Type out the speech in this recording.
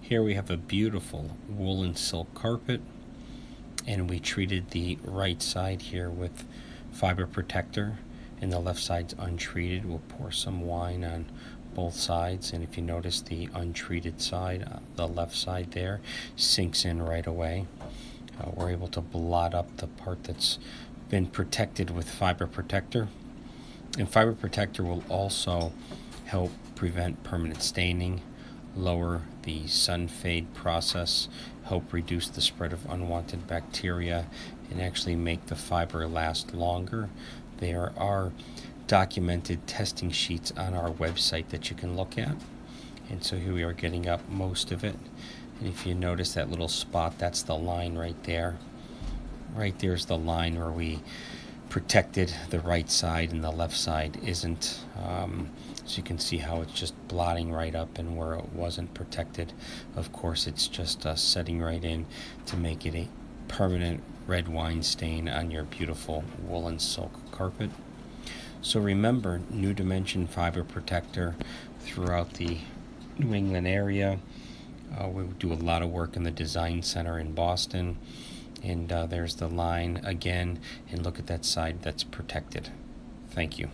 Here we have a beautiful woolen silk carpet and we treated the right side here with fiber protector and the left side's untreated. We'll pour some wine on both sides and if you notice the untreated side, uh, the left side there, sinks in right away. Uh, we're able to blot up the part that's been protected with fiber protector. And fiber protector will also help prevent permanent staining lower the sun fade process, help reduce the spread of unwanted bacteria, and actually make the fiber last longer. There are documented testing sheets on our website that you can look at. And so here we are getting up most of it. And if you notice that little spot, that's the line right there. Right there's the line where we protected the right side and the left side isn't. Um, so you can see how it's just blotting right up and where it wasn't protected. Of course, it's just uh, setting right in to make it a permanent red wine stain on your beautiful woolen silk carpet. So remember, New Dimension Fiber Protector throughout the New England area. Uh, we do a lot of work in the Design Center in Boston. And uh, there's the line again, and look at that side that's protected. Thank you.